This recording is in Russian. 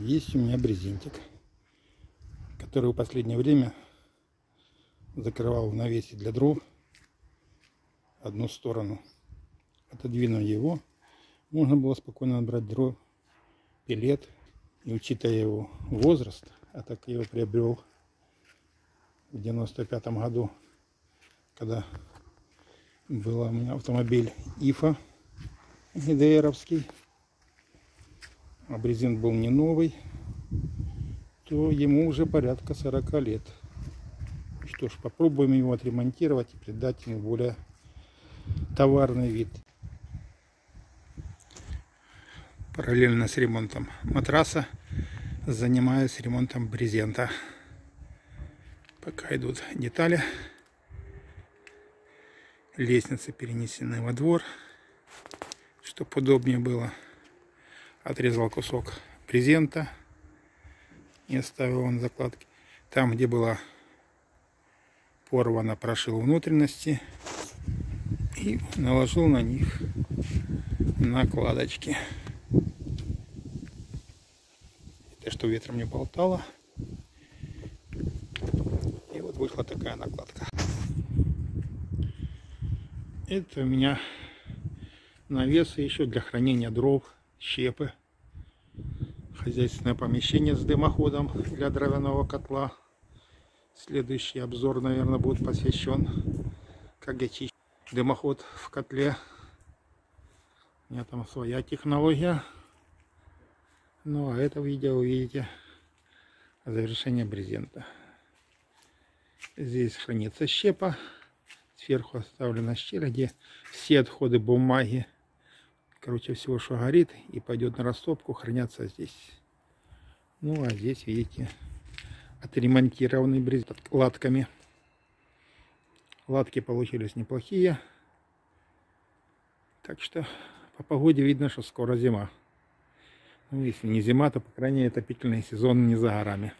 Есть у меня брезентик, который в последнее время закрывал в навесе для дров одну сторону. Отодвинув его, можно было спокойно набрать дров, пилет. И учитывая его возраст, а так я его приобрел в 95 году, когда был у меня автомобиль ИФА ГДРовский, а брезент был не новый, то ему уже порядка 40 лет. Что ж, попробуем его отремонтировать и придать ему более товарный вид. Параллельно с ремонтом матраса занимаюсь ремонтом брезента. Пока идут детали. Лестницы перенесены во двор, чтобы удобнее было. Отрезал кусок брезента и оставил он закладки. Там, где была порвана, прошил внутренности и наложил на них накладочки. Это что ветром не болтало. И вот вышла такая накладка. Это у меня навесы еще для хранения дров, щепы. Хозяйственное помещение с дымоходом для дровяного котла. Следующий обзор, наверное, будет посвящен, как я чищу дымоход в котле. У меня там своя технология. Ну, а это видео увидите завершение брезента. Здесь хранится щепа. Сверху оставлена щель, где все отходы бумаги, короче, всего, что горит и пойдет на растопку, хранятся здесь. Ну, а здесь, видите, отремонтированный брезент латками. Латки получились неплохие. Так что по погоде видно, что скоро зима. Ну, если не зима, то, по крайней мере, отопительный сезон не за горами.